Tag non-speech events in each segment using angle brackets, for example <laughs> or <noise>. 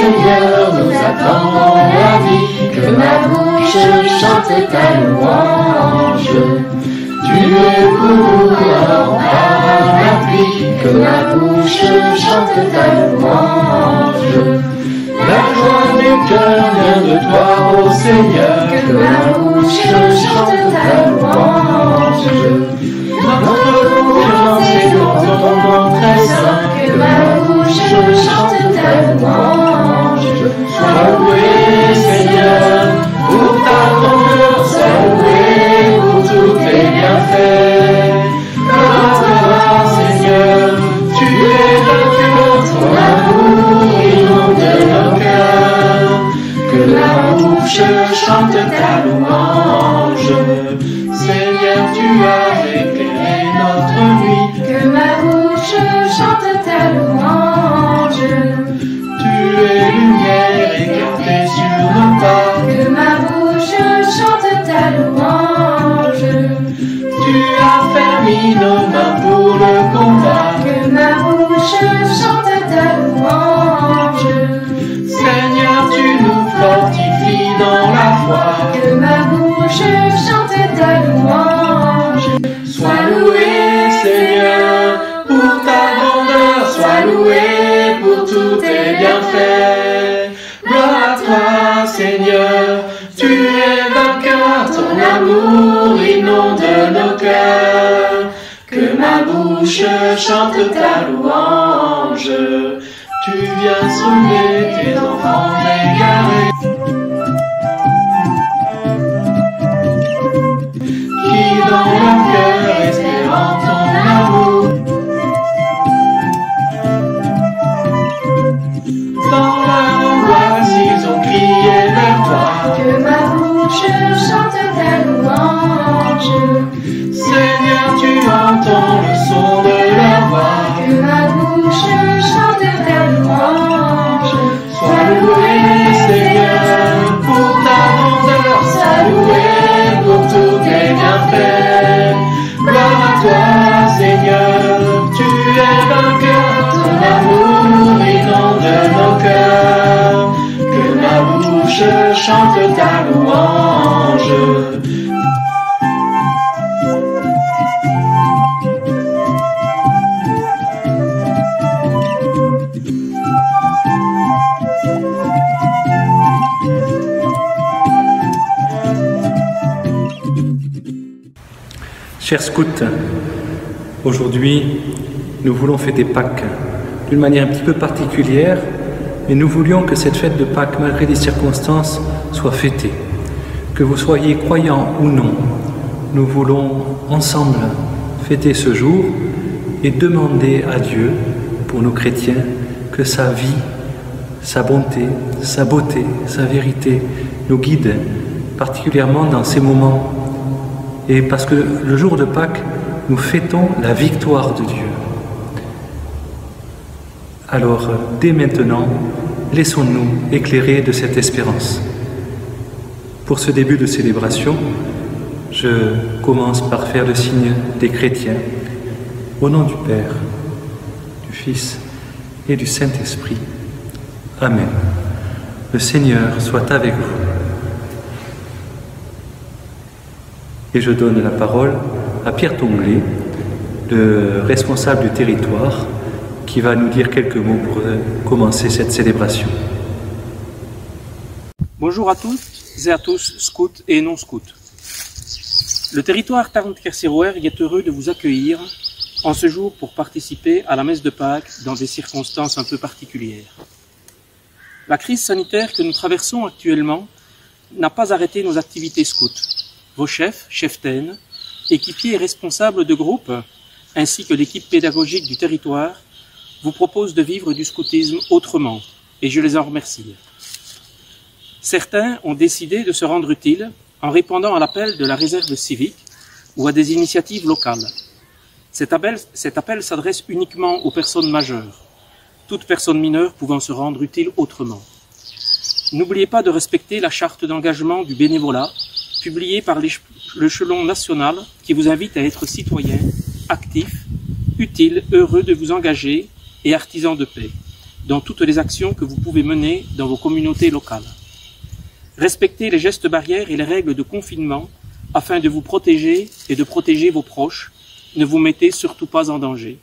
Seigneur, nous attendons la vie, que ma bouche chante ta louange. Tu es pour alors par la pluie, que ma bouche chante ta louange. La joie du cœur vient de toi, ô Seigneur, que ma bouche chante ta louange. Notre confiance est dans ton nom très saint, que ma bouche chante ta louange. Seigneur, pour ta grandeur, sois pour tous tes bienfaits. Gloire toi, Seigneur, tu es vainqueur, ton amour inonde nos cœurs. Que ma bouche chante ta louange. Bouche chante ta louange. Tu viens sauver tes enfants égarés. qui dans leur cœur espérant ton amour. Dans leur angoisse, ils ont crié vers toi. Que ma bouche chante ta louange. Seigneur, tu entends chante ta louange. Chers scouts, aujourd'hui, nous voulons fêter Pâques d'une manière un petit peu particulière, mais nous voulions que cette fête de Pâques, malgré les circonstances, soit fêtée. Que vous soyez croyants ou non, nous voulons ensemble fêter ce jour et demander à Dieu, pour nos chrétiens, que sa vie, sa bonté, sa beauté, sa vérité nous guide particulièrement dans ces moments et parce que le jour de Pâques, nous fêtons la victoire de Dieu. Alors, dès maintenant, laissons-nous éclairer de cette espérance. Pour ce début de célébration, je commence par faire le signe des chrétiens, au nom du Père, du Fils et du Saint-Esprit. Amen. Le Seigneur soit avec vous. Et je donne la parole à Pierre Tonglet, le responsable du territoire, qui va nous dire quelques mots pour commencer cette célébration. Bonjour à tous tous, scouts et non-scouts. Le territoire Tarn-Kerseroer est heureux de vous accueillir en ce jour pour participer à la messe de Pâques dans des circonstances un peu particulières. La crise sanitaire que nous traversons actuellement n'a pas arrêté nos activités scouts. Vos chefs, cheftaines, équipiers et responsables de groupe, ainsi que l'équipe pédagogique du territoire, vous proposent de vivre du scoutisme autrement, et je les en remercie. Certains ont décidé de se rendre utiles en répondant à l'appel de la réserve civique ou à des initiatives locales. Cet appel, s'adresse uniquement aux personnes majeures, toute personne mineure pouvant se rendre utile autrement. N'oubliez pas de respecter la charte d'engagement du bénévolat publiée par l'échelon national qui vous invite à être citoyen, actif, utile, heureux de vous engager et artisan de paix dans toutes les actions que vous pouvez mener dans vos communautés locales. Respectez les gestes barrières et les règles de confinement afin de vous protéger et de protéger vos proches. Ne vous mettez surtout pas en danger.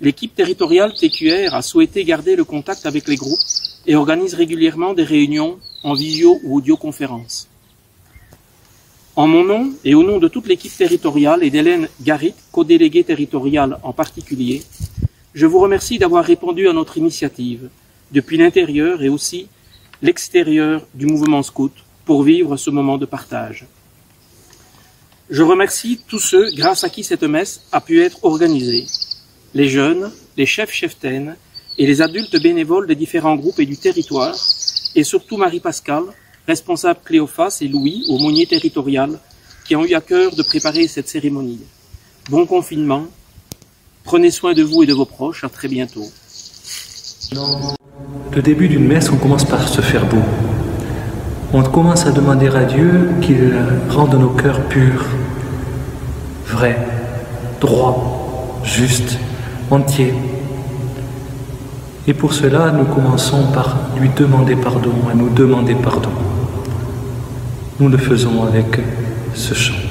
L'équipe territoriale TQR a souhaité garder le contact avec les groupes et organise régulièrement des réunions en visio ou audioconférence. En mon nom et au nom de toute l'équipe territoriale et d'Hélène Garit, co-déléguée territoriale en particulier, je vous remercie d'avoir répondu à notre initiative depuis l'intérieur et aussi l'extérieur du mouvement scout pour vivre ce moment de partage. Je remercie tous ceux grâce à qui cette messe a pu être organisée, les jeunes, les chefs cheftaines et les adultes bénévoles des différents groupes et du territoire, et surtout Marie-Pascale, responsable Cléophas et Louis, aumônier territorial, qui ont eu à cœur de préparer cette cérémonie. Bon confinement, prenez soin de vous et de vos proches, à très bientôt. Le début d'une messe, on commence par se faire beau. On commence à demander à Dieu qu'il rende nos cœurs purs, vrais, droits, justes, entiers. Et pour cela, nous commençons par lui demander pardon, à nous demander pardon. Nous le faisons avec ce chant.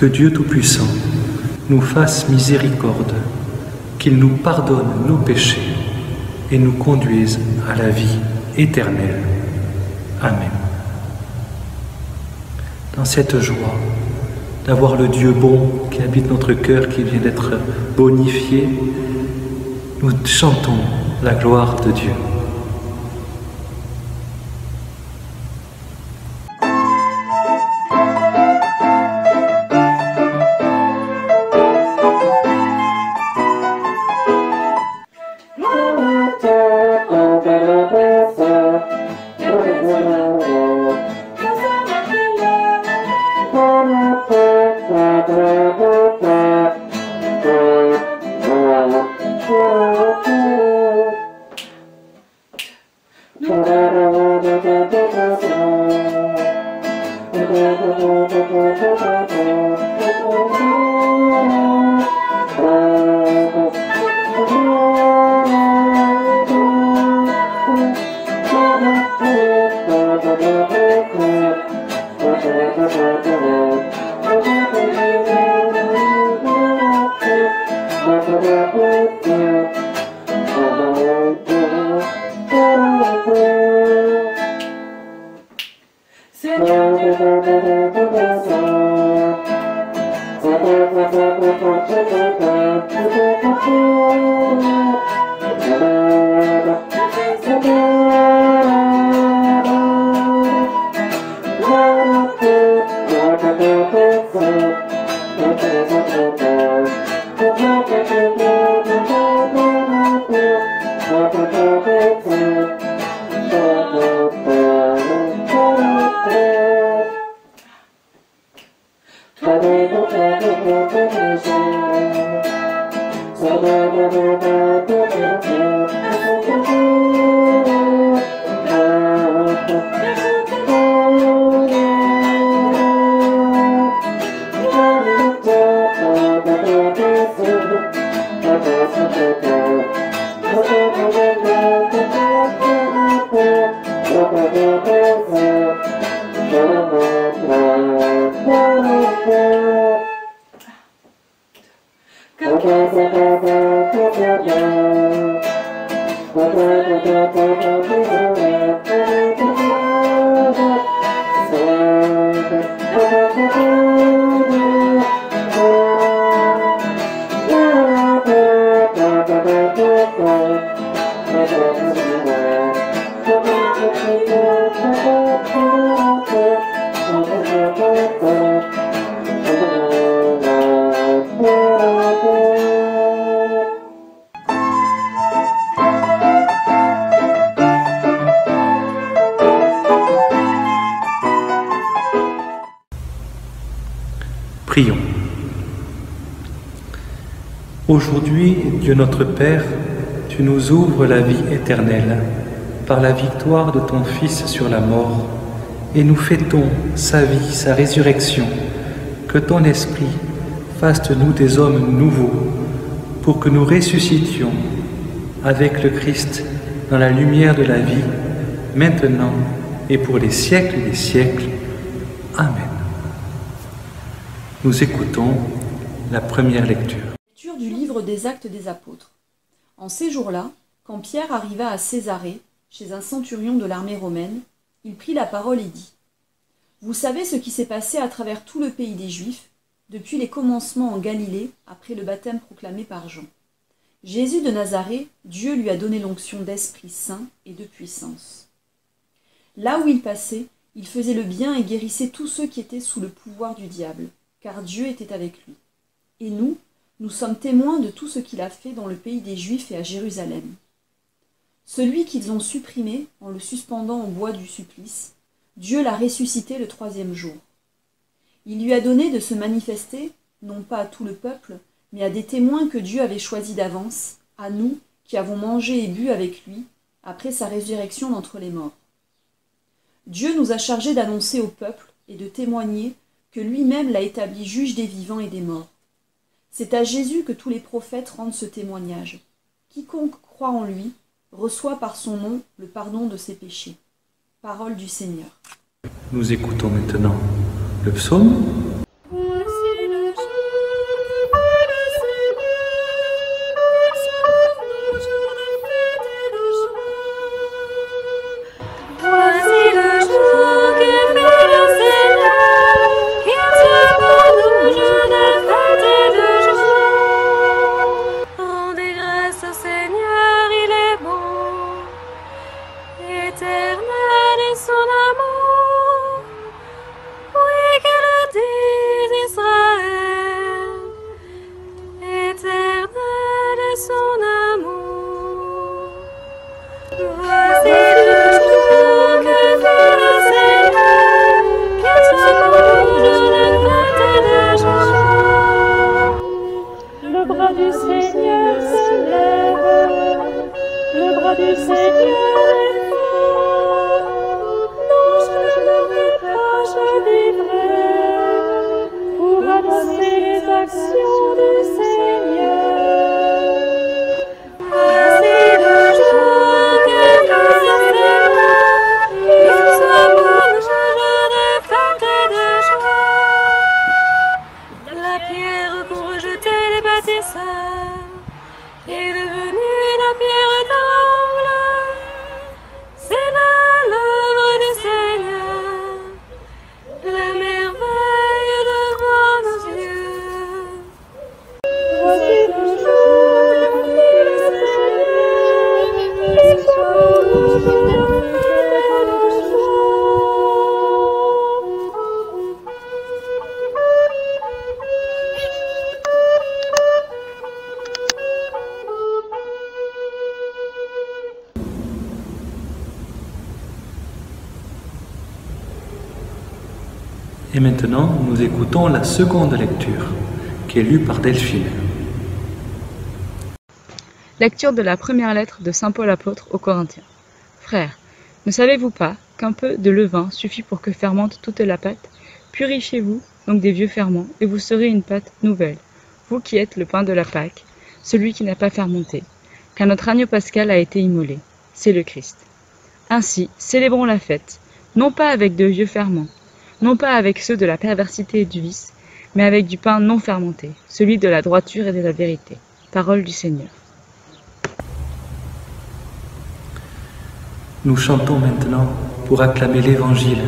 Que Dieu Tout-Puissant nous fasse miséricorde, qu'il nous pardonne nos péchés et nous conduise à la vie éternelle. Amen. Dans cette joie d'avoir le Dieu bon qui habite notre cœur, qui vient d'être bonifié, nous chantons la gloire de Dieu. Aujourd'hui, Dieu notre Père, tu nous ouvres la vie éternelle par la victoire de ton Fils sur la mort, et nous fêtons sa vie, sa résurrection. Que ton Esprit fasse de nous des hommes nouveaux, pour que nous ressuscitions avec le Christ dans la lumière de la vie, maintenant et pour les siècles des siècles. Amen. Nous écoutons la première lecture. Des Actes des Apôtres. En ces jours-là, quand Pierre arriva à Césarée, chez un centurion de l'armée romaine, il prit la parole et dit Vous savez ce qui s'est passé à travers tout le pays des Juifs, depuis les commencements en Galilée, après le baptême proclamé par Jean. Jésus de Nazareth, Dieu lui a donné l'onction d'Esprit Saint et de puissance. Là où il passait, il faisait le bien et guérissait tous ceux qui étaient sous le pouvoir du diable, car Dieu était avec lui. Et nous, nous sommes témoins de tout ce qu'il a fait dans le pays des Juifs et à Jérusalem. Celui qu'ils ont supprimé en le suspendant au bois du supplice, Dieu l'a ressuscité le troisième jour. Il lui a donné de se manifester, non pas à tout le peuple, mais à des témoins que Dieu avait choisis d'avance, à nous qui avons mangé et bu avec lui, après sa résurrection d'entre les morts. Dieu nous a chargés d'annoncer au peuple et de témoigner que lui-même l'a établi juge des vivants et des morts. C'est à Jésus que tous les prophètes rendent ce témoignage. Quiconque croit en lui reçoit par son nom le pardon de ses péchés. Parole du Seigneur. Nous écoutons maintenant le psaume. Écoutons la seconde lecture. qui est lu par Delphine. Lecture de la première lettre de Saint Paul apôtre aux Corinthiens. Frères, ne savez-vous pas qu'un peu de levain suffit pour que fermente toute la pâte? Purifiez-vous donc des vieux ferments, et vous serez une pâte nouvelle, vous qui êtes le pain de la Pâque, celui qui n'a pas fermenté, car notre agneau pascal a été immolé, c'est le Christ. Ainsi, célébrons la fête, non pas avec de vieux ferments, non pas avec ceux de la perversité et du vice, mais avec du pain non fermenté, celui de la droiture et de la vérité. Parole du Seigneur. Nous chantons maintenant pour acclamer l'Évangile.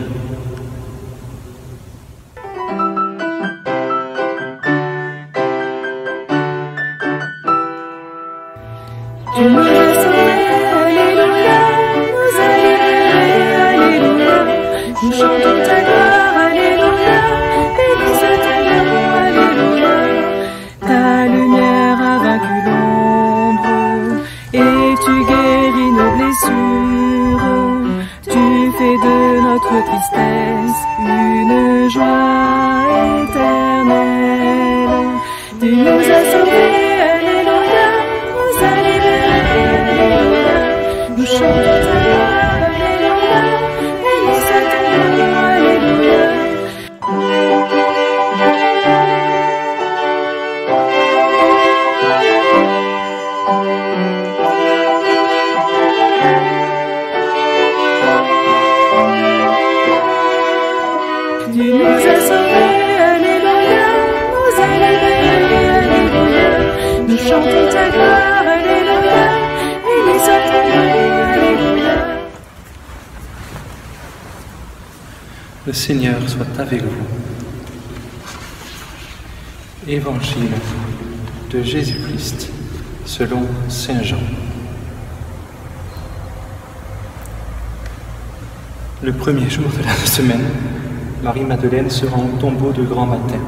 Jésus-Christ selon Saint Jean. Le premier jour de la <laughs> semaine, Marie-Madeleine se rend au tombeau de grand matin.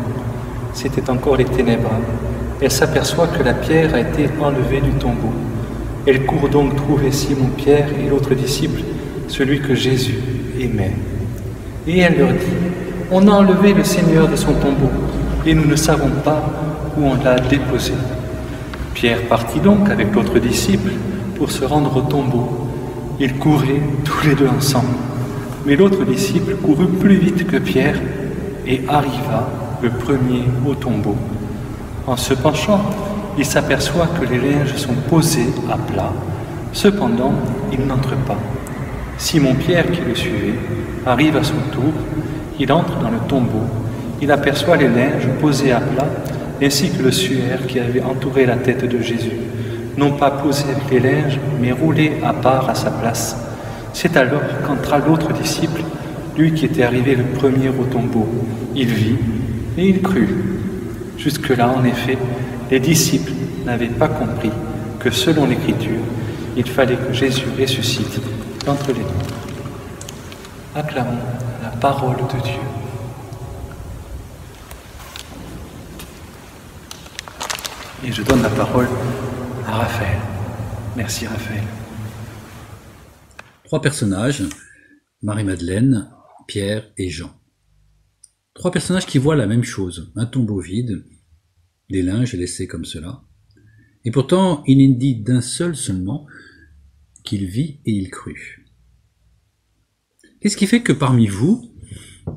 C'était encore les ténèbres. Elle s'aperçoit que la pierre a été enlevée du tombeau. Elle court donc trouver Simon-Pierre et l'autre disciple, celui que Jésus aimait. Et elle leur dit, on a enlevé le Seigneur de son tombeau, et nous ne savons pas où on l'a déposé. Pierre partit donc avec l'autre disciple pour se rendre au tombeau. Ils couraient tous les deux ensemble. Mais l'autre disciple courut plus vite que Pierre et arriva le premier au tombeau. En se penchant, il s'aperçoit que les linges sont posés à plat. Cependant, il n'entre pas. Simon-Pierre, qui le suivait, arrive à son tour. Il entre dans le tombeau. Il aperçoit les linges posés à plat, ainsi que le suaire qui avait entouré la tête de Jésus, non pas posé avec les linges, mais roulé à part à sa place. C'est alors qu'entra l'autre disciple, lui qui était arrivé le premier au tombeau. Il vit et il crut. Jusque-là, en effet, les disciples n'avaient pas compris que selon l'Écriture, il fallait que Jésus ressuscite d'entre les morts. Acclamons la parole de Dieu. Et je donne la parole à Raphaël. Merci Raphaël. Trois personnages, Marie-Madeleine, Pierre et Jean. Trois personnages qui voient la même chose, un tombeau vide, des linges laissés comme cela. Et pourtant, il n'est dit d'un seul seulement qu'il vit et il crut. Qu'est-ce qui fait que parmi vous,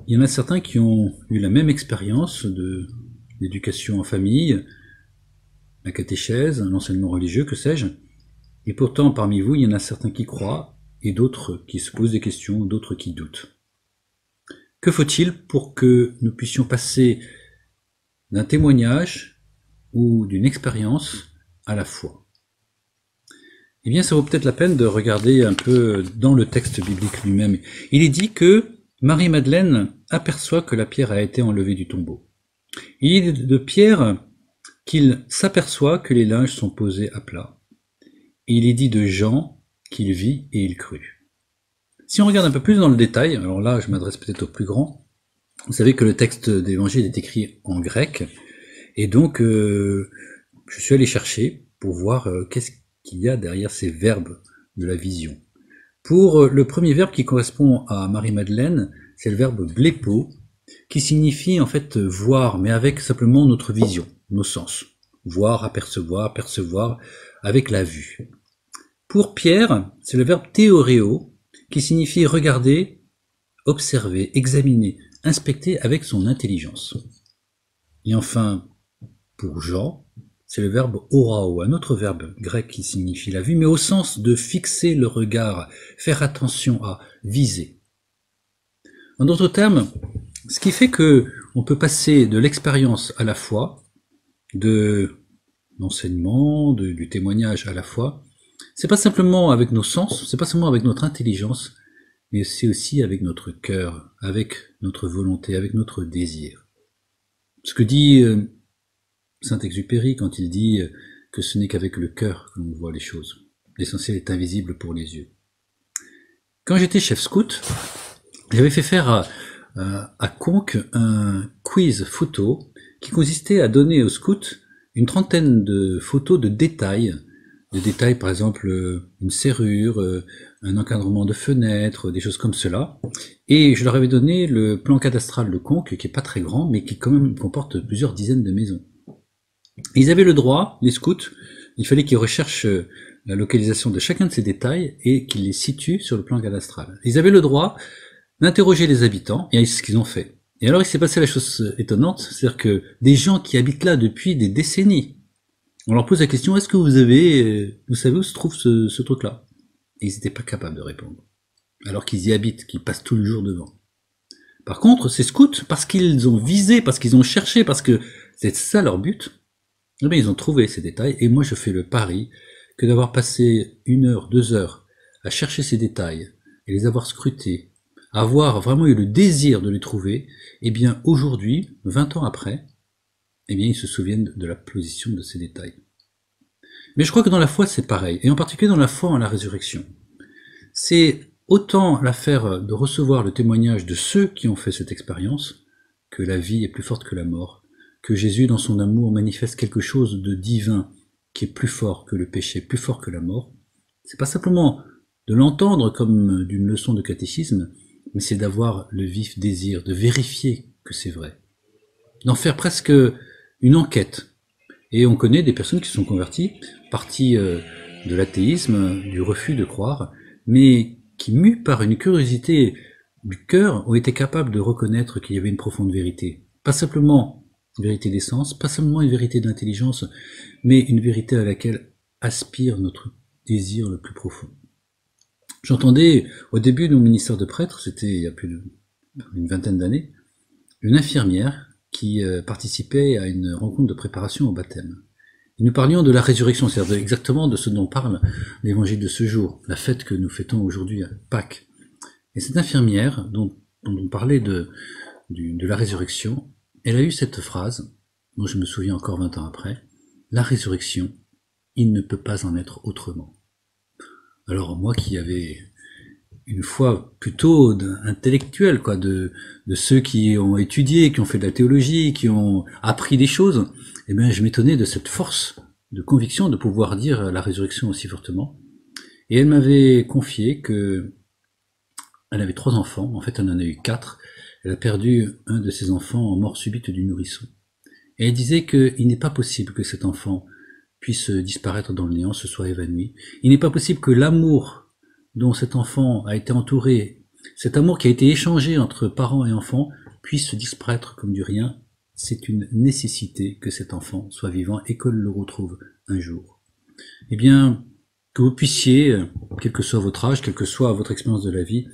il y en a certains qui ont eu la même expérience de l'éducation en famille, la catéchèse, l'enseignement religieux, que sais-je, et pourtant parmi vous, il y en a certains qui croient et d'autres qui se posent des questions, d'autres qui doutent. Que faut-il pour que nous puissions passer d'un témoignage ou d'une expérience à la foi? Eh bien, ça vaut peut-être la peine de regarder un peu dans le texte biblique lui-même. Il est dit que Marie-Madeleine aperçoit que la pierre a été enlevée du tombeau. Il est de Pierre qu'il s'aperçoit que les linges sont posés à plat. Et il est dit de Jean qu'il vit et il crut. Si on regarde un peu plus dans le détail, alors là je m'adresse peut-être au plus grand, vous savez que le texte d'évangile est écrit en grec, et donc euh, je suis allé chercher pour voir euh, qu'est-ce qu'il y a derrière ces verbes de la vision. Pour euh, le premier verbe qui correspond à Marie-Madeleine, c'est le verbe blépo, qui signifie en fait voir, mais avec simplement notre vision. Nos sens. Voir, apercevoir, percevoir avec la vue. Pour Pierre, c'est le verbe théoréo qui signifie regarder, observer, examiner, inspecter avec son intelligence. Et enfin, pour Jean, c'est le verbe orao, un autre verbe grec qui signifie la vue, mais au sens de fixer le regard, faire attention à, viser. En d'autres termes, ce qui fait que on peut passer de l'expérience à la foi, de l'enseignement, du témoignage à la fois, c'est pas simplement avec nos sens, c'est pas seulement avec notre intelligence, mais c'est aussi avec notre cœur, avec notre volonté, avec notre désir. Ce que dit euh, Saint-Exupéry quand il dit euh, que ce n'est qu'avec le cœur que l'on voit les choses. L'essentiel est invisible pour les yeux. Quand j'étais chef scout, j'avais fait faire à, à, à un quiz photo qui consistait à donner aux scouts une trentaine de photos de détails, de détails par exemple euh, une serrure, euh, un encadrement de fenêtre, des choses comme cela. Et je leur avais donné le plan cadastral de Conques qui est pas très grand mais qui quand même comporte plusieurs dizaines de maisons. Ils avaient le droit, les scouts, il fallait qu'ils recherchent euh, la localisation de chacun de ces détails et qu'ils les situent sur le plan cadastral. Ils avaient le droit d'interroger les habitants, et c'est ce qu'ils ont fait. Et alors il s'est passé la chose étonnante, c'est-à-dire que des gens qui habitent là depuis des décennies, on leur pose la question, est-ce que vous avez, euh, vous savez où se trouve ce, ce truc-là? Et ils n'étaient pas capables de répondre. Alors qu'ils y habitent, qu'ils passent tout le jour devant. Par contre, ces scouts, parce qu'ils ont visé, parce qu'ils ont cherché, parce que c'est ça leur but, eh bien, ils ont trouvé ces détails, et moi je fais le pari que d'avoir passé une heure, deux heures à chercher ces détails, et les avoir scrutés, avoir vraiment eu le désir de les trouver, eh bien aujourd'hui, 20 ans après, eh bien ils se souviennent de la position de ces détails. Mais je crois que dans la foi c'est pareil, et en particulier dans la foi en la résurrection. C'est autant l'affaire de recevoir le témoignage de ceux qui ont fait cette expérience, que la vie est plus forte que la mort, que Jésus dans son amour manifeste quelque chose de divin qui est plus fort que le péché, plus fort que la mort. C'est pas simplement de l'entendre comme d'une leçon de catéchisme, mais c'est d'avoir le vif désir de vérifier que c'est vrai, d'en faire presque une enquête. Et on connaît des personnes qui sont converties, parties euh, de l'athéisme, du refus de croire, mais qui, mues par une curiosité du cœur, ont été capables de reconnaître qu'il y avait une profonde vérité. Pas simplement une vérité des sens, pas seulement une vérité de l'intelligence, mais une vérité à laquelle aspire notre désir le plus profond. J'entendais au début de mon ministère de prêtre, c'était il y a plus d'une vingtaine d'années, une infirmière qui euh, participait à une rencontre de préparation au baptême. Nous parlions de la résurrection, c'est-à-dire exactement de ce dont parle l'évangile de ce jour, la fête que nous fêtons aujourd'hui à Pâques. Et cette infirmière, dont, on parlait de la résurrection, elle a eu cette phrase, dont je me souviens encore 20 ans après, la résurrection, il ne peut pas en être autrement. Alors moi qui avais une foi plutôt intellectuelle, quoi, de, ceux qui ont étudié, qui ont fait de la théologie, qui ont appris des choses, eh bien, je m'étonnais de cette force de conviction de pouvoir dire la résurrection aussi fortement. Et elle m'avait confié que elle avait trois enfants, en fait elle en a eu quatre, elle a perdu un de ses enfants en mort subite du nourrisson. Et elle disait qu'il n'est pas possible que cet enfant puisse disparaître dans le néant, se soit évanoui. Il n'est pas possible que l'amour dont cet enfant a été entouré, cet amour qui a été échangé entre parents et enfants, puisse disparaître comme du rien. C'est une nécessité que cet enfant soit vivant et que le retrouve un jour. Eh bien, que vous puissiez, quel que soit votre âge, quelle que soit votre expérience de la vie,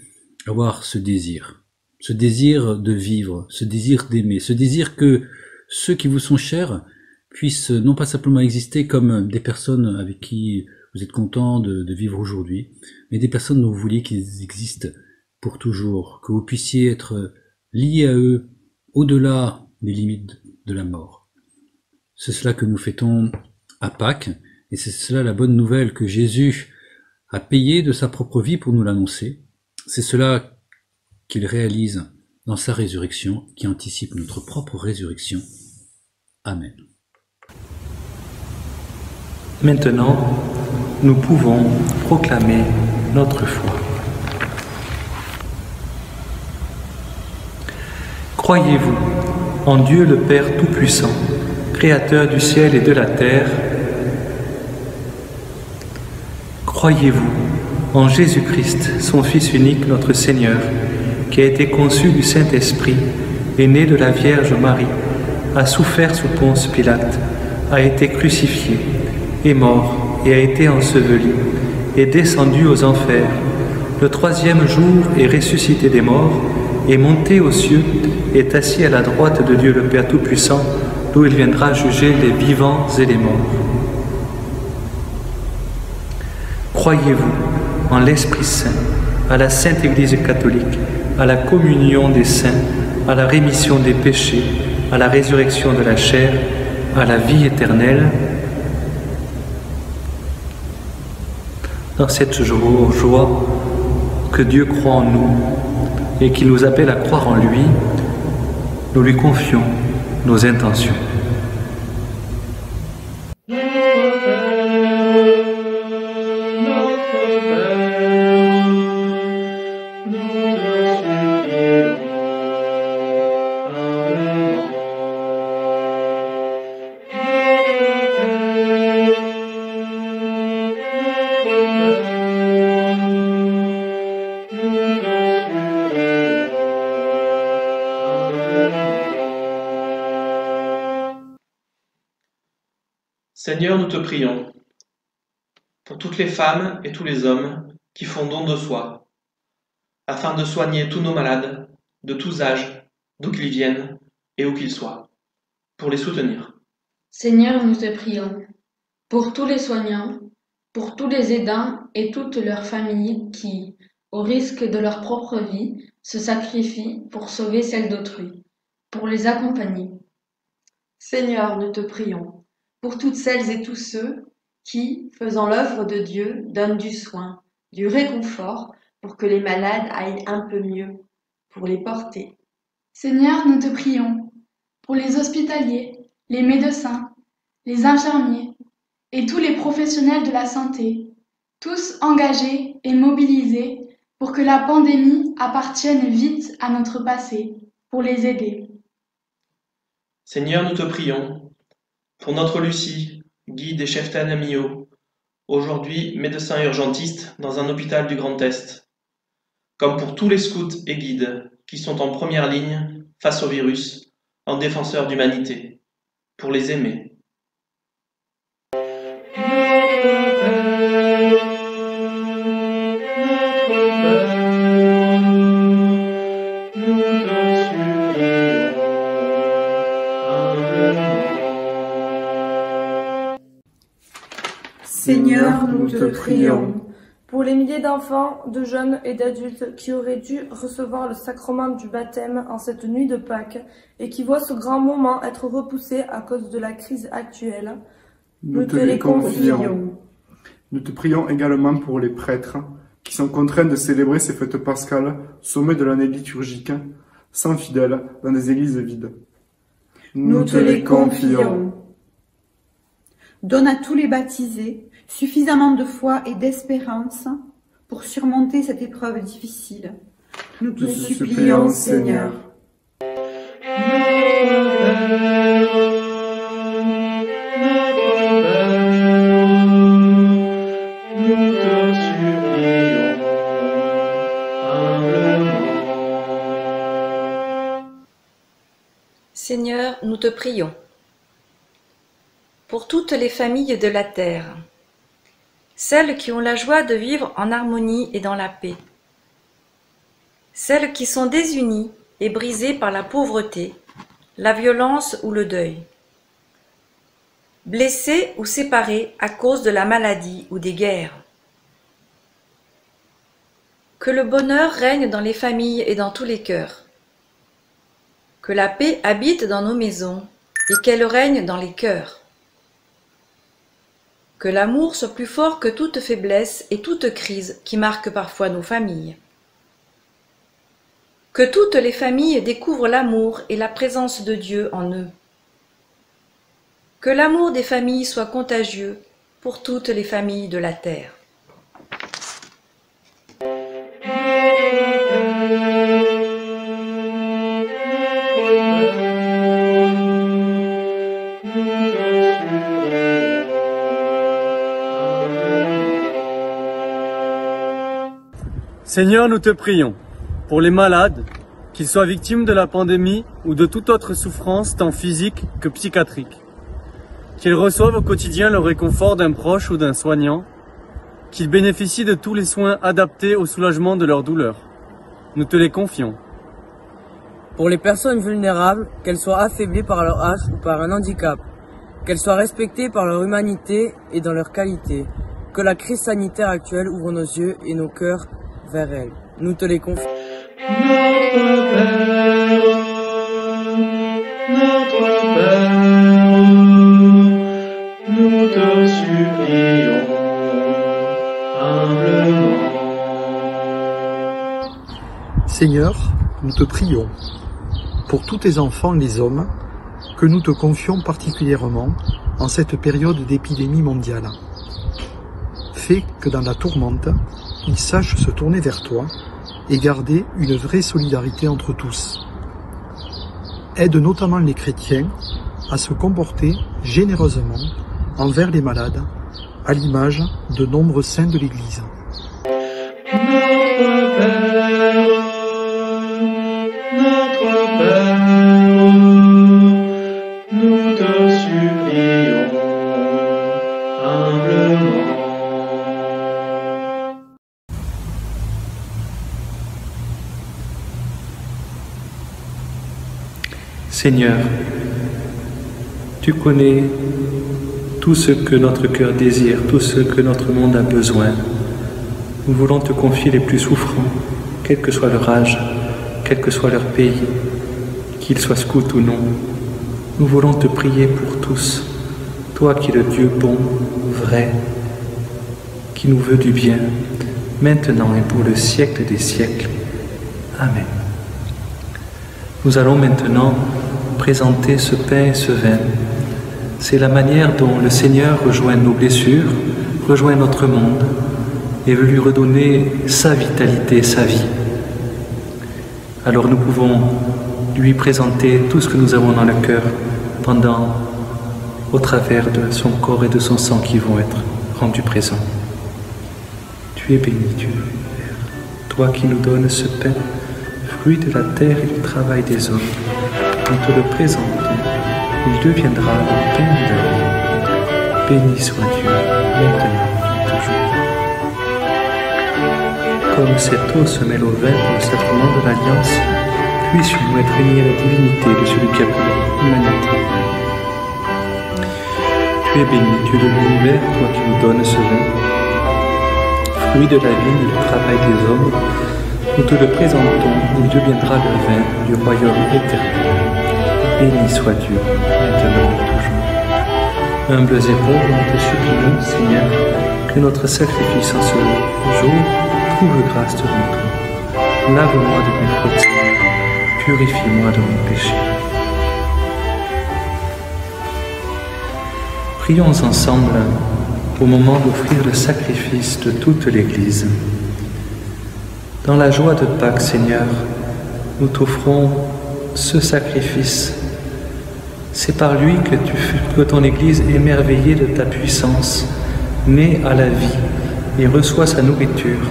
avoir ce désir, ce désir de vivre, ce désir d'aimer, ce désir que ceux qui vous sont chers puissent non pas simplement exister comme des personnes avec qui vous êtes content de, vivre aujourd'hui, mais des personnes dont vous vouliez qu'ils existent pour toujours, que vous puissiez être liés à eux au-delà des limites de la mort. C'est cela que nous fêtons à Pâques, et c'est cela la bonne nouvelle que Jésus a payé de sa propre vie pour nous l'annoncer. C'est cela qu'il réalise dans sa résurrection, qui anticipe notre propre résurrection. Amen. Maintenant, nous pouvons proclamer notre foi. Croyez-vous en Dieu le Père Tout-Puissant, Créateur du ciel et de la terre, croyez-vous en Jésus-Christ, son Fils unique, notre Seigneur, qui a été conçu du Saint-Esprit, est né de la Vierge Marie, a souffert sous Ponce Pilate, a été crucifié, est mort et a été enseveli, est descendu aux enfers. Le troisième jour est ressuscité des morts, est monté aux cieux, est assis à la droite de Dieu le Père Tout-Puissant, d'où il viendra juger les vivants et les morts. Croyez-vous en l'Esprit Saint, à la Sainte Église catholique, à la communion des saints, à la rémission des péchés, à la résurrection de la chair, à la vie éternelle Dans cette jo- joie que Dieu croit en nous et qui nous appelle à croire en lui, nous lui confions nos intentions. Seigneur, nous te prions pour toutes les femmes et tous les hommes qui font don de soi, afin de soigner tous nos malades, de tous âges, d'où qu'ils viennent et où qu'ils soient, pour les soutenir. Seigneur, nous te prions pour tous les soignants, pour tous les aidants et toutes leurs familles qui, au risque de leur propre vie, se sacrifient pour sauver celle d'autrui, pour les accompagner. Seigneur, nous te prions pour toutes celles et tous ceux qui, faisant l'œuvre de Dieu, donnent du soin, du réconfort pour que les malades aillent un peu mieux, pour les porter. Seigneur, nous te prions pour les hospitaliers, les médecins, les infirmiers et tous les professionnels de la santé, tous engagés et mobilisés pour que la pandémie appartienne vite à notre passé, pour les aider. Seigneur, nous te prions pour notre Lucie, guide et chef Mio, aujourd'hui médecin urgentiste dans un hôpital du Grand Est, comme pour tous les scouts et guides qui sont en première ligne face au virus, en défenseurs d'humanité, pour les aimer. Te prions pour les milliers d'enfants, de jeunes et d'adultes qui auraient dû recevoir le sacrement du baptême en cette nuit de Pâques et qui voient ce grand moment être repoussé à cause de la crise actuelle. Nous te les confions. Nous te prions également pour les prêtres qui sont contraints de célébrer ces fêtes pascales, sommet de l'année liturgique, sans fidèles, dans des églises vides. Nous te les confions. Donne à tous les baptisés suffisamment de foi et d'espérance pour surmonter cette épreuve difficile. Nous te Nous te supplions, supplions, Seigneur. Seigneur, nous te prions pour toutes les familles de la terre, celles qui ont la joie de vivre en harmonie et dans la paix, celles qui sont désunies et brisées par la pauvreté, la violence ou le deuil, blessées ou séparées à cause de la maladie ou des guerres. Que le bonheur règne dans les familles et dans tous les cœurs. Que la paix habite dans nos maisons et qu'elle règne dans les cœurs. Que l'amour soit plus fort que toute faiblesse et toute crise qui marque parfois nos familles. Que toutes les familles découvrent l'amour et la présence de Dieu en eux. Que l'amour des familles soit contagieux pour toutes les familles de la terre. Seigneur, nous te prions pour les malades, qu'ils soient victimes de la pandémie ou de toute autre souffrance, tant physique que psychiatrique. Qu'ils reçoivent au quotidien le réconfort d'un proche ou d'un soignant, qu'ils bénéficient de tous les soins adaptés au soulagement de leur douleur. Nous te les confions. Pour les personnes vulnérables, qu'elles soient affaiblies par leur âge ou par un handicap, qu'elles soient respectées par leur humanité et dans leur qualité, que la crise sanitaire actuelle ouvre nos yeux et nos cœurs Nous te les confions. Notre Père, notre Père, nous te supplions humblement. Seigneur, nous te prions pour tous tes enfants, les hommes, que nous te confions particulièrement en cette période d'épidémie mondiale. Fais que dans la tourmente, ils sachent se tourner vers toi et garder une vraie solidarité entre tous. Aide notamment les chrétiens à se comporter généreusement envers les malades, à l'image de nombreux saints de l'Église. Seigneur, tu connais tout ce que notre cœur désire, tout ce que notre monde a besoin. Nous voulons te confier les plus souffrants, quel que soit leur âge, quel que soit leur pays, qu'ils soient scouts ou non. Nous voulons te prier pour tous, toi qui es le Dieu bon, vrai, qui nous veut du bien, maintenant et pour le siècle des siècles. Amen. Nous allons maintenant présenter ce pain et ce vin. C'est la manière dont le Seigneur rejoint nos blessures, rejoint notre monde et veut lui redonner sa vitalité, sa vie. Alors nous pouvons lui présenter tout ce que nous avons dans le cœur pendant, au travers de son corps et de son sang qui vont être rendus présents. Tu es béni, Dieu, toi qui nous donnes ce pain, fruit de la terre et du travail des hommes. Nous te le présentons, il deviendra le pain. Béni soit Dieu, maintenant et toujours. Comme cette eau se mêle au vin pour le sacrement de l'Alliance, puissions-nous être unis à la divinité de celui qui a pris l'humanité. Tu es béni, Dieu de l'univers, toi qui nous donnes ce vin. Fruit de la vie et du travail des hommes, nous te le présentons, il deviendra le vin du royaume éternel. Béni soit Dieu, maintenant et toujours. Humbles et pauvres, nous te supplions, Seigneur, que notre sacrifice en ce jour trouve grâce devant toi. Lave-moi de mes fautes. Purifie-moi de mon péché. Prions ensemble au moment d'offrir le sacrifice de toute l'Église. Dans la joie de Pâques, Seigneur, nous t'offrons ce sacrifice. C'est par lui que, tu, que ton Église, émerveillée de ta puissance, naît à la vie et reçoit sa nourriture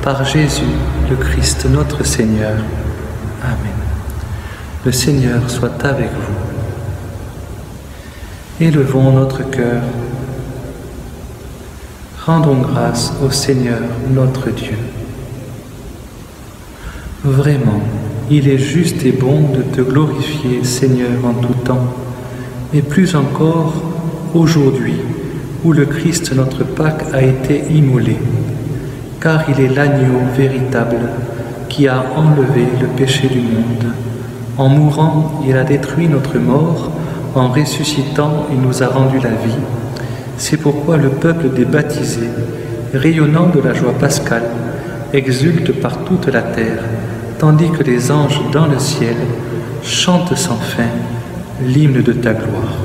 par Jésus, le Christ, notre Seigneur. Amen. Le Seigneur soit avec vous. Élevons notre cœur. Rendons grâce au Seigneur, notre Dieu. Vraiment, il est juste et bon de te glorifier, Seigneur, en tout temps, et plus encore aujourd'hui, où le Christ, notre Pâque, a été immolé, car il est l'agneau véritable qui a enlevé le péché du monde. En mourant, il a détruit notre mort, en ressuscitant, il nous a rendu la vie. C'est pourquoi le peuple des baptisés, rayonnant de la joie pascale, exulte par toute la terre, tandis que les anges dans le ciel chantent sans fin l'hymne de ta gloire.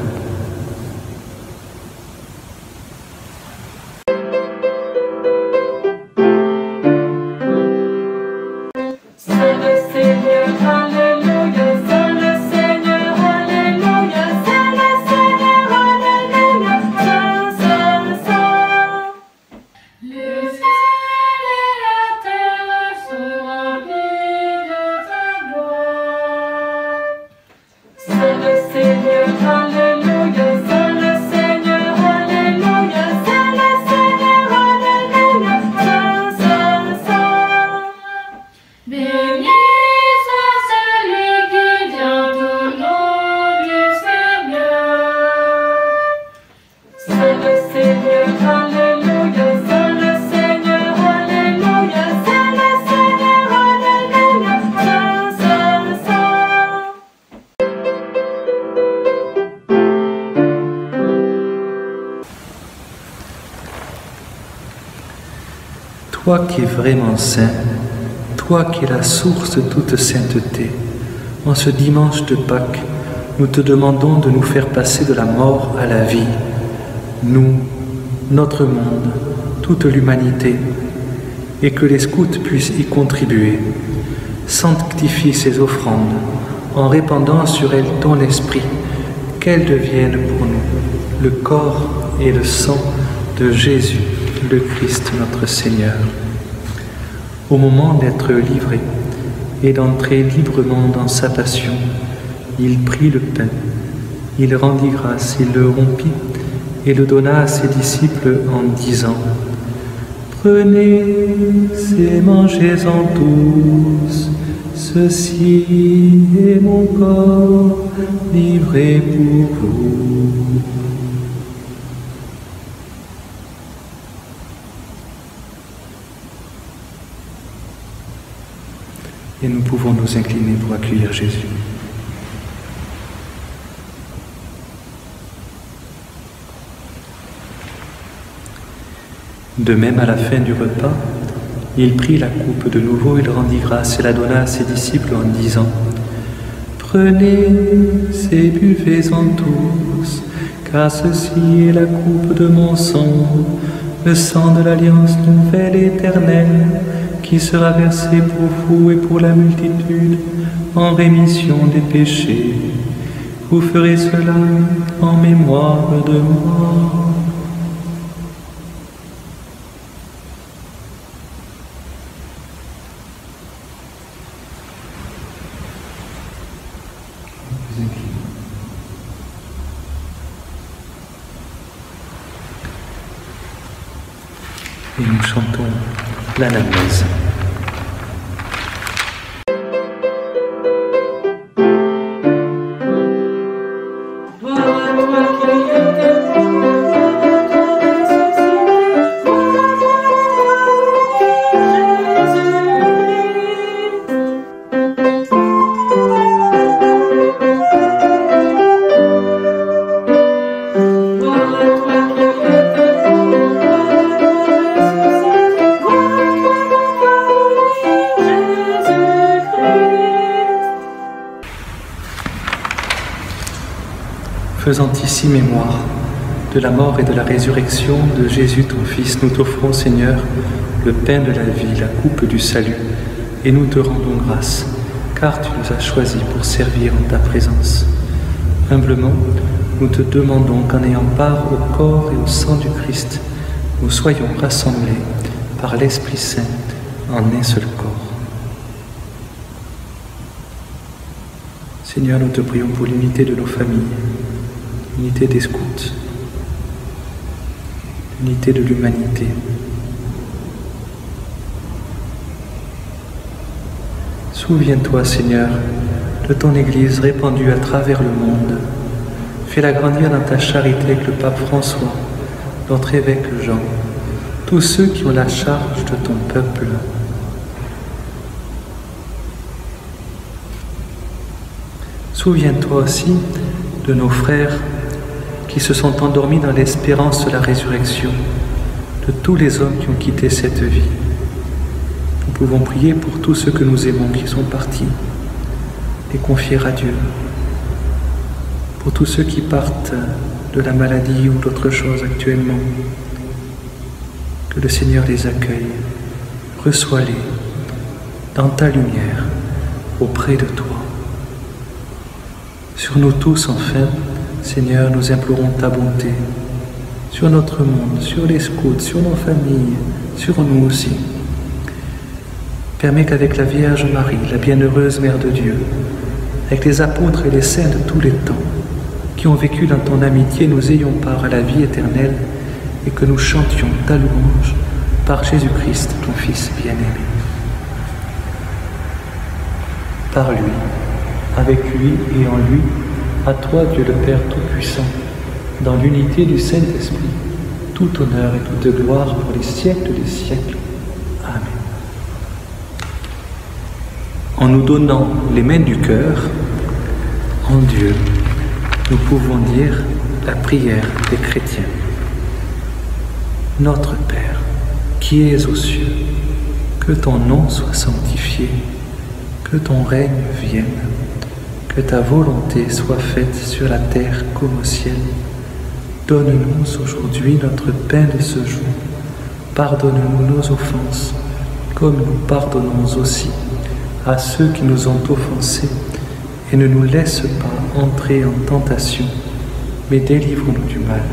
Toi qui es la source de toute sainteté, en ce dimanche de Pâques, nous te demandons de nous faire passer de la mort à la vie, nous, notre monde, toute l'humanité, et que les scouts puissent y contribuer. Sanctifie ces offrandes en répandant sur elles ton esprit, qu'elles deviennent pour nous le corps et le sang de Jésus, le Christ notre Seigneur. Au moment d'être livré et d'entrer librement dans sa passion, il prit le pain, il rendit grâce, il le rompit et le donna à ses disciples en disant, Prenez et mangez-en tous, ceci est mon corps livré pour vous. Et nous pouvons nous incliner pour accueillir Jésus. De même, à la fin du repas, il prit la coupe de nouveau, il rendit grâce et la donna à ses disciples en disant Prenez et buvez-en tous, car ceci est la coupe de mon sang, le sang de l'alliance nouvelle éternelle, qui sera versé pour vous et pour la multitude en rémission des péchés. Vous ferez cela en mémoire de moi. Enemies. Faisant ici mémoire de la mort et de la résurrection de Jésus ton Fils, nous t'offrons, Seigneur, le pain de la vie, la coupe du salut, et nous te rendons grâce, car tu nous as choisis pour servir en ta présence. Humblement, nous te demandons qu'en ayant part au corps et au sang du Christ, nous soyons rassemblés par l'Esprit Saint en un seul corps. Seigneur, nous te prions pour l'unité de nos familles, l'unité des scouts, l'unité de l'humanité. Souviens-toi, Seigneur, de ton Église répandue à travers le monde. Fais-la grandir dans ta charité avec le pape François, notre évêque Jean, tous ceux qui ont la charge de ton peuple. Souviens-toi aussi de nos frères qui se sont endormis dans l'espérance de la résurrection, de tous les hommes qui ont quitté cette vie. Nous pouvons prier pour tous ceux que nous aimons qui sont partis, les confier à Dieu, pour tous ceux qui partent de la maladie ou d'autres choses actuellement. Que le Seigneur les accueille, reçois-les dans ta lumière, auprès de toi. Sur nous tous, enfin, Seigneur, nous implorons ta bonté, sur notre monde, sur les scouts, sur nos familles, sur nous aussi. Permets qu'avec la Vierge Marie, la bienheureuse Mère de Dieu, avec les apôtres et les saints de tous les temps, qui ont vécu dans ton amitié, nous ayons part à la vie éternelle et que nous chantions ta louange par Jésus-Christ, ton Fils bien-aimé. Par lui, avec lui et en lui, à toi Dieu le Père Tout-Puissant, dans l'unité du Saint-Esprit, tout honneur et toute gloire pour les siècles des siècles. Amen. En nous donnant les mains du cœur, en Dieu, nous pouvons dire la prière des chrétiens. Notre Père, qui es aux cieux, que ton nom soit sanctifié, que ton règne vienne, que ta volonté soit faite sur la terre comme au ciel. Donne-nous aujourd'hui notre pain de ce jour. Pardonne-nous nos offenses, comme nous pardonnons aussi à ceux qui nous ont offensés, et ne nous laisse pas entrer en tentation, mais délivre-nous du mal.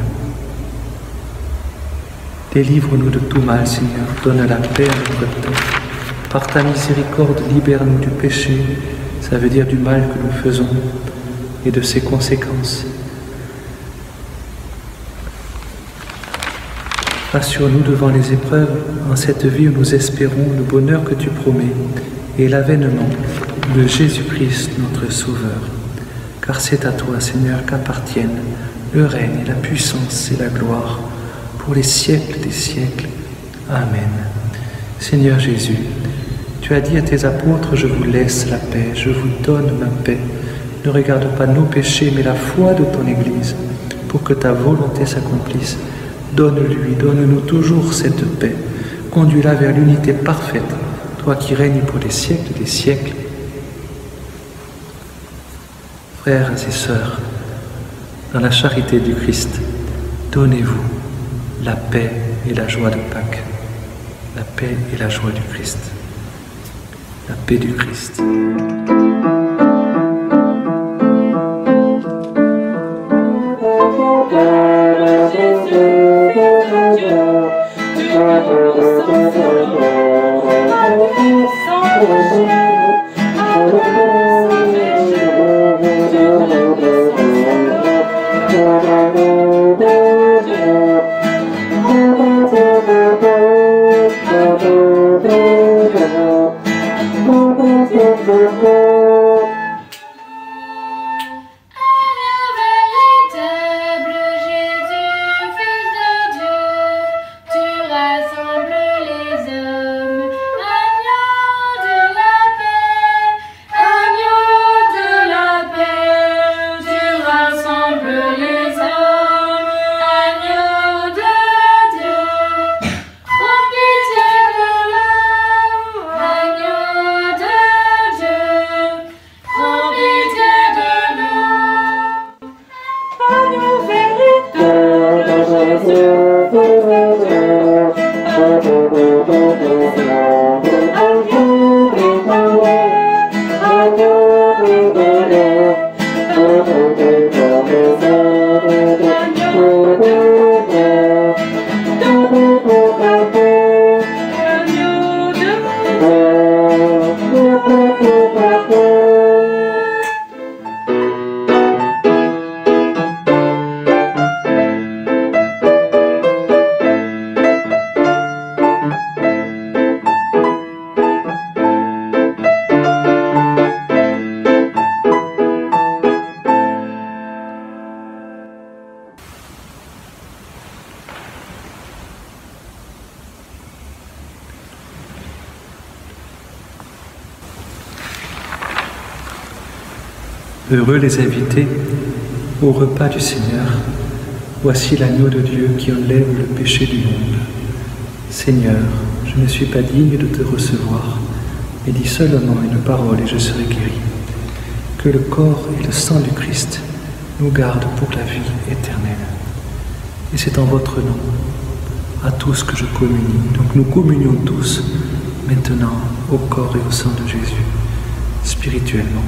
Délivre-nous de tout mal, Seigneur, donne la paix à notre temps. Par ta miséricorde, libère-nous du péché, ça veut dire du mal que nous faisons et de ses conséquences. Rassure-nous devant les épreuves, en cette vie où nous espérons le bonheur que tu promets et l'avènement de Jésus-Christ, notre Sauveur. Car c'est à toi, Seigneur, qu'appartiennent le règne, la puissance et la gloire pour les siècles des siècles. Amen. Seigneur Jésus, tu as dit à tes apôtres, je vous laisse la paix, je vous donne ma paix. Ne regarde pas nos péchés, mais la foi de ton Église, pour que ta volonté s'accomplisse. Donne-lui, donne-nous toujours cette paix. Conduis-la vers l'unité parfaite, toi qui règnes pour les siècles des siècles. Frères et sœurs, dans la charité du Christ, donnez-vous la paix et la joie de Pâques, la paix et la joie du Christ, la paix du Christ. Heureux les invités au repas du Seigneur. Voici l'agneau de Dieu qui enlève le péché du monde. Seigneur, je ne suis pas digne de te recevoir, mais dis seulement une parole et je serai guéri. Que le corps et le sang du Christ nous gardent pour la vie éternelle. Et c'est en votre nom, à tous que je communie. Donc nous communions tous maintenant au corps et au sang de Jésus, spirituellement.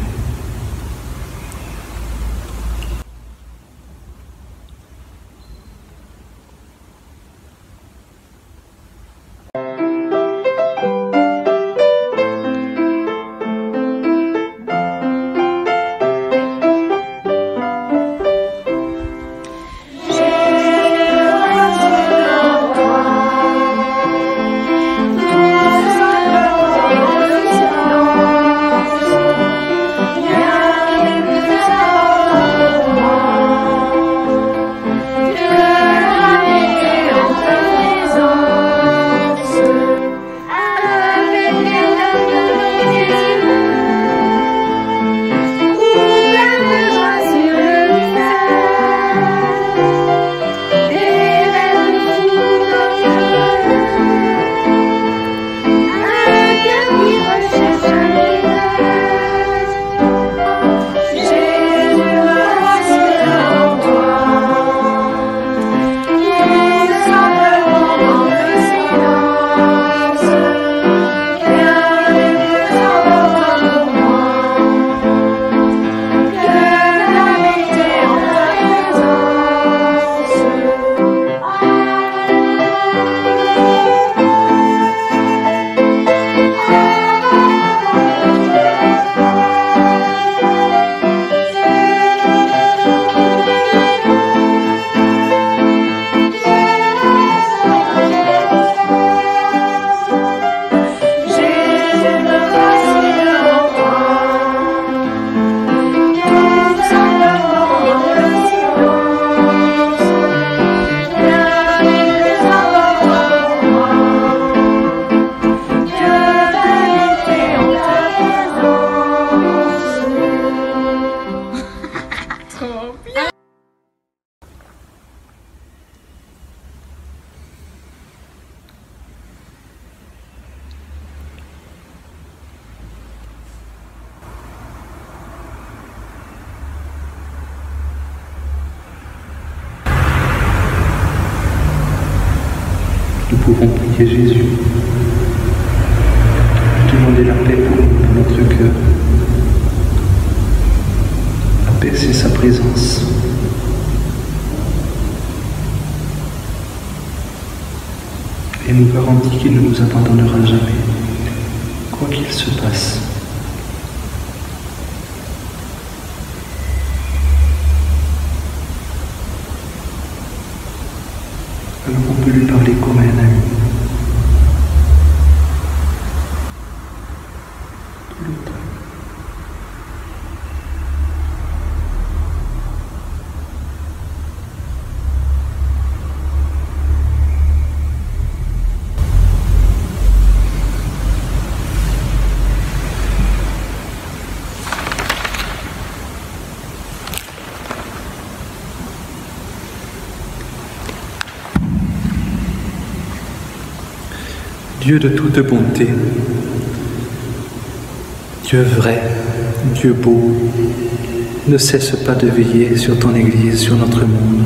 On peut lui parler comme un ami. Dieu de toute bonté, Dieu vrai, Dieu beau, ne cesse pas de veiller sur ton Église, sur notre monde.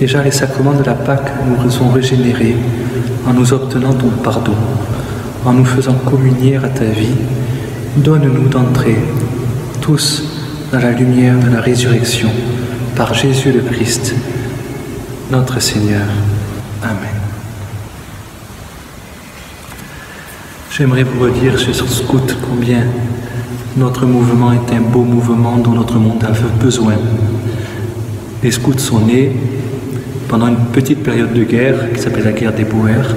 Déjà les sacrements de la Pâque nous ont régénérés en nous obtenant ton pardon, en nous faisant communier à ta vie. Donne-nous d'entrer tous dans la lumière de la résurrection par Jésus le Christ, notre Seigneur. Amen. J'aimerais vous redire, chers scouts, combien notre mouvement est un beau mouvement dont notre monde a besoin. Les scouts sont nés pendant une petite période de guerre qui s'appelle la guerre des Boers.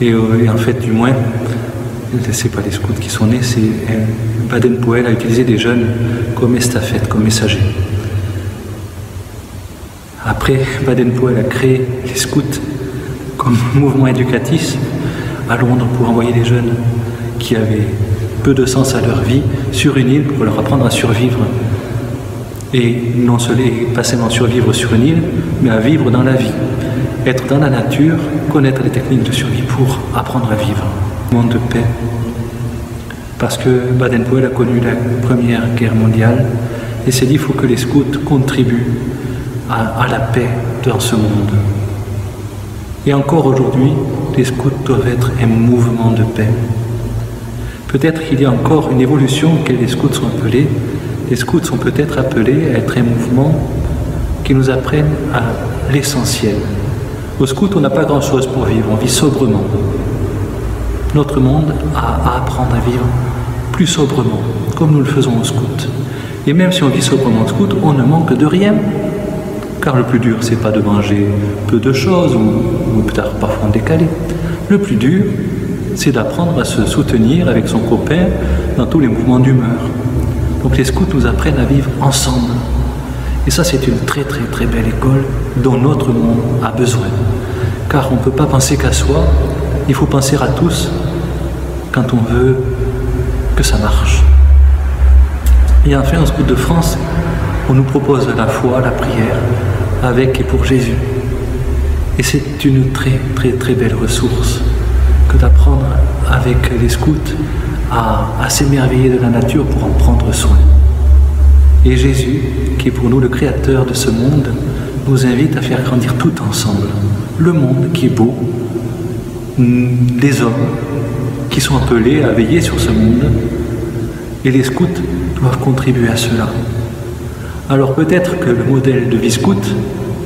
Et, euh, en fait, du moins, ce n'est pas les scouts qui sont nés, c'est Baden-Powell a utilisé des jeunes comme estafette, comme messagers. Après, Baden-Powell a créé les scouts comme <laughs> mouvement éducatif à Londres pour envoyer les jeunes qui avaient peu de sens à leur vie sur une île pour leur apprendre à survivre. Et non seulement survivre sur une île, mais à vivre dans la vie. Être dans la nature, connaître les techniques de survie pour apprendre à vivre. Monde de paix. Parce que Baden-Powell a connu la Première Guerre mondiale et s'est dit qu'il faut que les scouts contribuent à, à la paix dans ce monde. Et encore aujourd'hui, les scouts doivent être un mouvement de paix. Peut-être qu'il y a encore une évolution auquel les scouts sont appelés. Les scouts sont peut-être appelés à être un mouvement qui nous apprenne à l'essentiel. Au scout, on n'a pas grand-chose pour vivre, on vit sobrement. Notre monde a à apprendre à vivre plus sobrement, comme nous le faisons au scout. Et même si on vit sobrement au scout, on ne manque de rien. Car le plus dur, c'est pas de manger peu de choses ou, peut-être parfois en décalé. Le plus dur, c'est d'apprendre à se soutenir avec son copain dans tous les mouvements d'humeur. Donc les scouts nous apprennent à vivre ensemble. Et ça, c'est une très très très belle école dont notre monde a besoin. Car on ne peut pas penser qu'à soi, il faut penser à tous quand on veut que ça marche. Et enfin, en Scout de France, on nous propose la foi, la prière, avec et pour Jésus. Et c'est une très très très belle ressource que d'apprendre avec les scouts à, à s'émerveiller de la nature pour en prendre soin. Et Jésus, qui est pour nous le créateur de ce monde, nous invite à faire grandir tout ensemble. Le monde qui est beau, les hommes qui sont appelés à veiller sur ce monde, et les scouts doivent contribuer à cela. Alors peut-être que le modèle de vie scout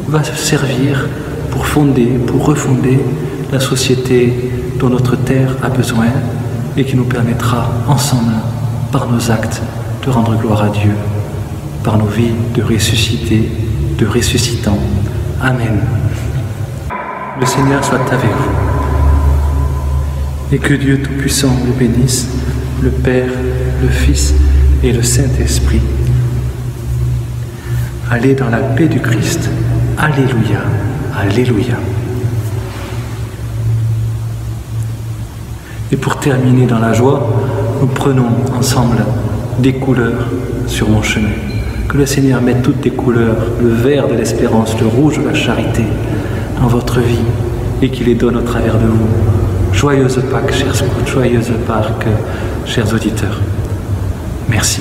va servir pour fonder, pour refonder la société dont notre terre a besoin et qui nous permettra ensemble, par nos actes, de rendre gloire à Dieu, par nos vies, de ressusciter, de ressuscitant. Amen. Le Seigneur soit avec vous. Et que Dieu Tout-Puissant vous bénisse, le Père, le Fils et le Saint-Esprit. Allez dans la paix du Christ. Alléluia. Alléluia. Et pour terminer dans la joie, nous prenons ensemble des couleurs sur mon chemin. Que le Seigneur mette toutes les couleurs, le vert de l'espérance, le rouge de la charité, dans votre vie et qu'il les donne au travers de vous. Joyeuse Pâques, chers scouts, joyeuse Pâques, chers auditeurs. Merci.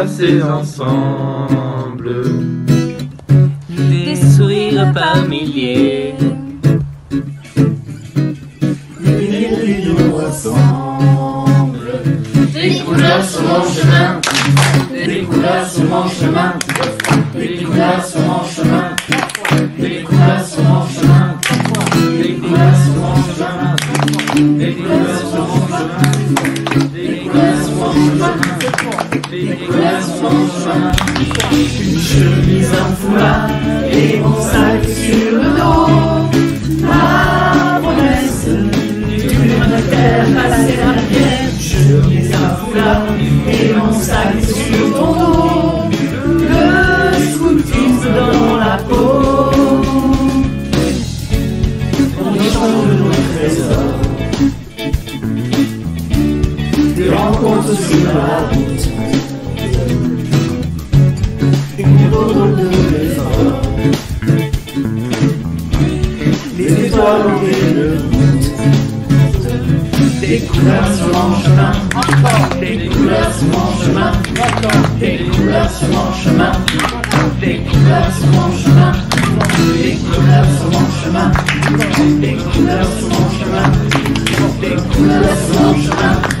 passer ensemble. Des rencontres sur la route. Les étoiles et le route. Des couleurs sur mon chemin. Des couleurs sur mon chemin. Des couleurs sur mon chemin. Des couleurs sur mon chemin. Des couleurs sur mon chemin. Des couleurs sur mon chemin. Des couleurs sur mon chemin.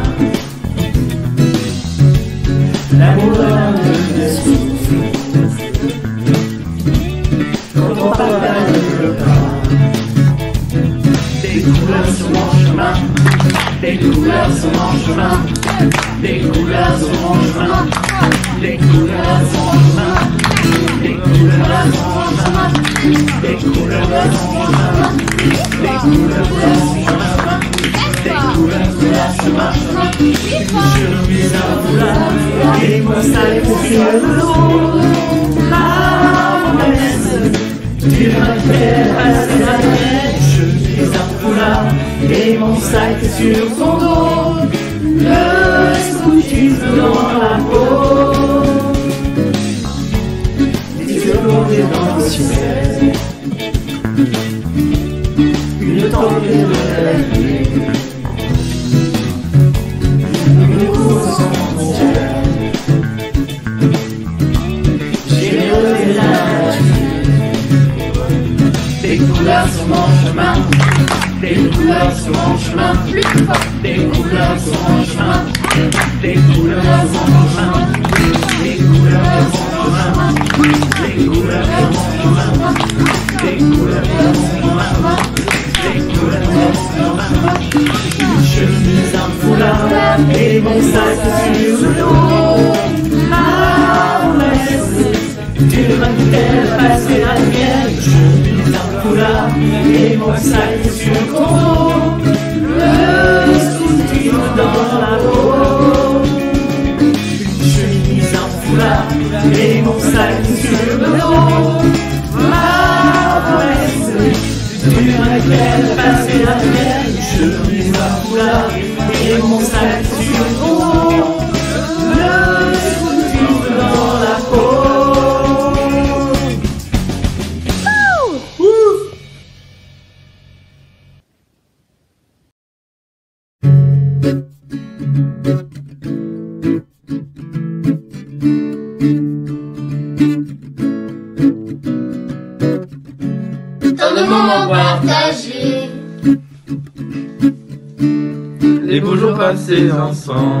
Des couleurs sont en chemin, des couleurs sont en chemin, des couleurs sont en chemin, des couleurs sont en chemin, des couleurs sont en chemin, les couleurs sont en chemin. Je me mets à couleur et mon sac est sur ton dos. Ma promesse, tu vas faire passer la tête. Je me un poulain, et mon sac est sur ton dos. le suis juste dans la peau. Et je suis dans les pensées. Une promesse de la vie. Couleurs sur mon chemin. Des couleurs sur mon chemin. Des couleurs sur mon chemin. Des couleurs sur mon chemin. Des couleurs sur mon chemin. Des couleurs sur mon chemin. Des couleurs sur mon chemin. Des couleurs sur mon chemin. Une chemise, un foulard et mon sac sur le dos. Ma promesse d'une terre passée la mienne cela, les moisselles sur le Congo, le soutien dans la peau. Une chemise en foulard, les moisselles sur le dos, ma poèse, du laquelle passer la terre, une chemise en foulard, les moisselles vocês não.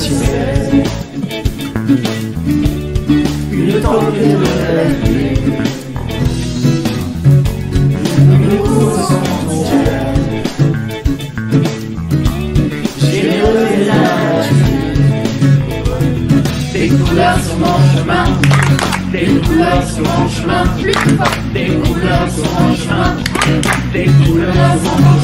ciel. Une tempête de Une course sans frontières. J'ai la. Des couleurs sur mon chemin. Des couleurs sur mon chemin. Des couleurs sur mon chemin. Des couleurs sur mon chemin.